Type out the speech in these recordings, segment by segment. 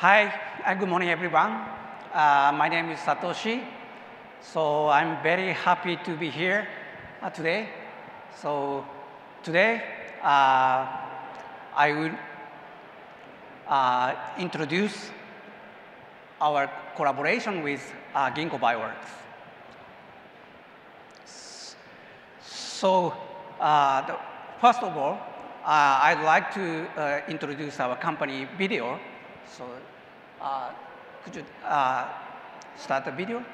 Hi, and good morning, everyone. Uh, my name is Satoshi. So I'm very happy to be here uh, today. So today, uh, I will uh, introduce our collaboration with uh, Ginkgo Bioworks. So uh, the, first of all, I'd like to introduce our company video. So uh, could you uh, start the video?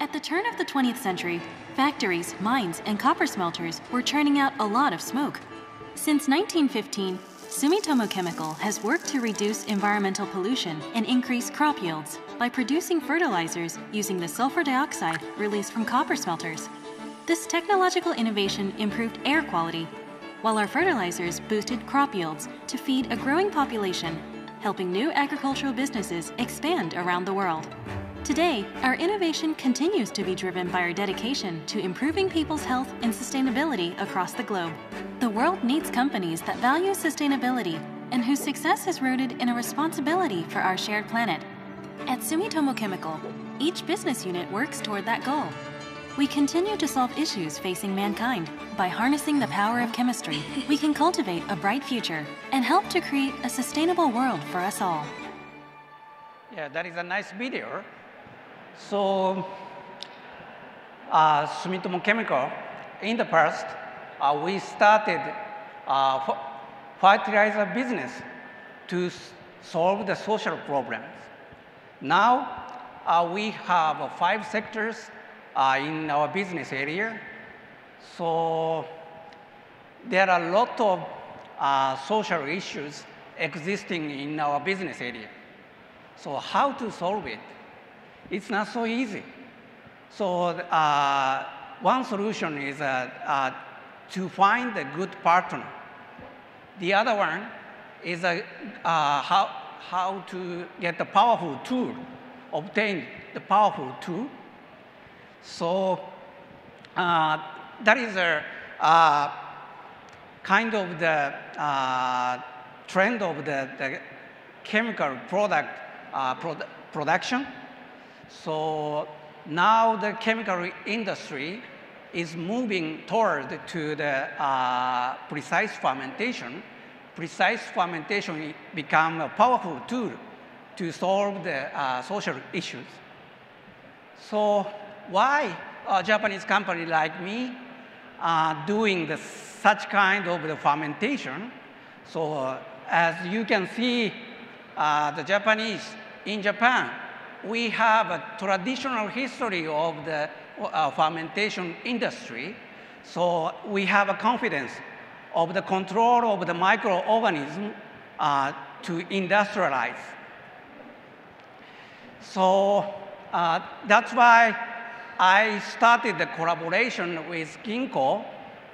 At the turn of the 20th century, factories, mines, and copper smelters were churning out a lot of smoke. Since 1915, Sumitomo Chemical has worked to reduce environmental pollution and increase crop yields by producing fertilizers using the sulfur dioxide released from copper smelters. This technological innovation improved air quality, while our fertilizers boosted crop yields to feed a growing population, helping new agricultural businesses expand around the world. Today, our innovation continues to be driven by our dedication to improving people's health and sustainability across the globe. The world needs companies that value sustainability and whose success is rooted in a responsibility for our shared planet. At Sumitomo Chemical, each business unit works toward that goal. We continue to solve issues facing mankind. By harnessing the power of chemistry, we can cultivate a bright future and help to create a sustainable world for us all. Yeah, that is a nice video. So, uh, Sumitomo Chemical, in the past, uh, we started uh, fertilizer business to solve the social problems. Now, uh, we have five sectors in our business area. So, there are a lot of uh, social issues existing in our business area. So, how to solve it? It's not so easy. So uh, one solution is uh, uh, to find a good partner. The other one is uh, how, how to get the powerful tool, obtain the powerful tool. So uh, that is a uh, kind of the trend of the, the chemical product produ production. So now the chemical industry is moving toward to the uh, precise fermentation. Precise fermentation become a powerful tool to solve the uh, social issues. So why a Japanese company like me uh, doing such kind of the fermentation? So uh, as you can see, uh, the Japanese in Japan, we have a traditional history of the uh, fermentation industry. So we have a confidence of the control of the microorganism uh, to industrialize. So uh, that's why I started the collaboration with Ginkgo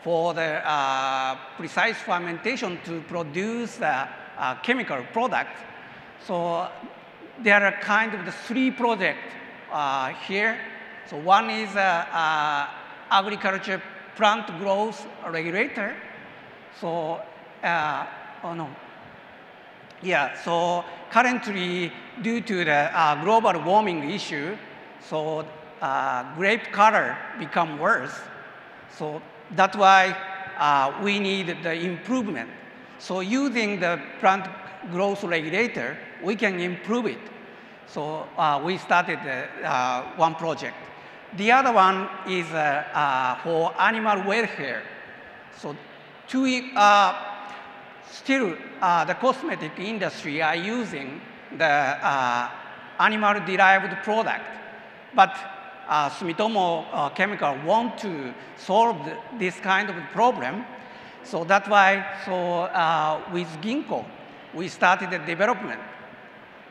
for the uh, precise fermentation to produce a, a chemical product. So there are kind of the three projects uh, here. So one is uh, uh, agriculture plant growth regulator. So, uh, oh no. Yeah, so currently due to the uh, global warming issue, so uh, grape color become worse. So that's why we need the improvement. So using the plant growth regulator, we can improve it. So uh, we started uh, one project. The other one is uh, uh, for animal welfare. So to, uh, still the cosmetic industry are using the animal-derived product, but uh, Sumitomo uh, Chemical want to solve this kind of problem. So that's why, so uh, with Ginkgo, we started the development.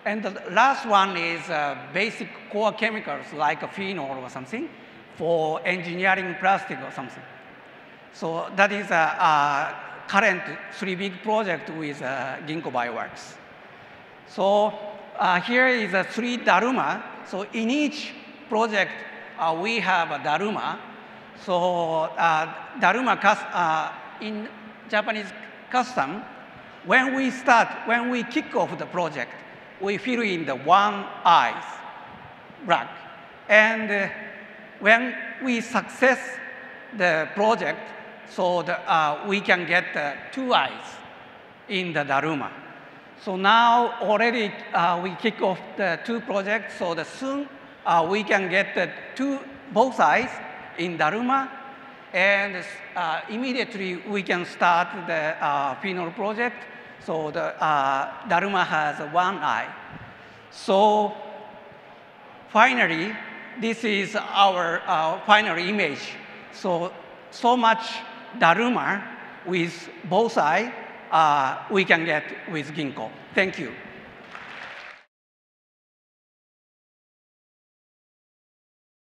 And the last one is uh, basic core chemicals like a phenol or something for engineering plastic or something. So that is a, current three big project with uh, Ginkgo Bioworks. So uh, here is a three Daruma. So in each project, uh, we have a Daruma. So uh, Daruma, uh, in Japanese custom, when we start, when we kick off the project, we fill in the one eyes black. And uh, when we success the project, so the, uh, we can get two eyes in the Daruma. So now already uh, we kick off the two projects, so the soon uh, we can get the two, both eyes in Daruma, and uh, immediately we can start the uh, phenol project. So the uh, Daruma has one eye. So finally, this is our uh, final image. So, so much Daruma with both eyes uh, we can get with Ginkgo. Thank you.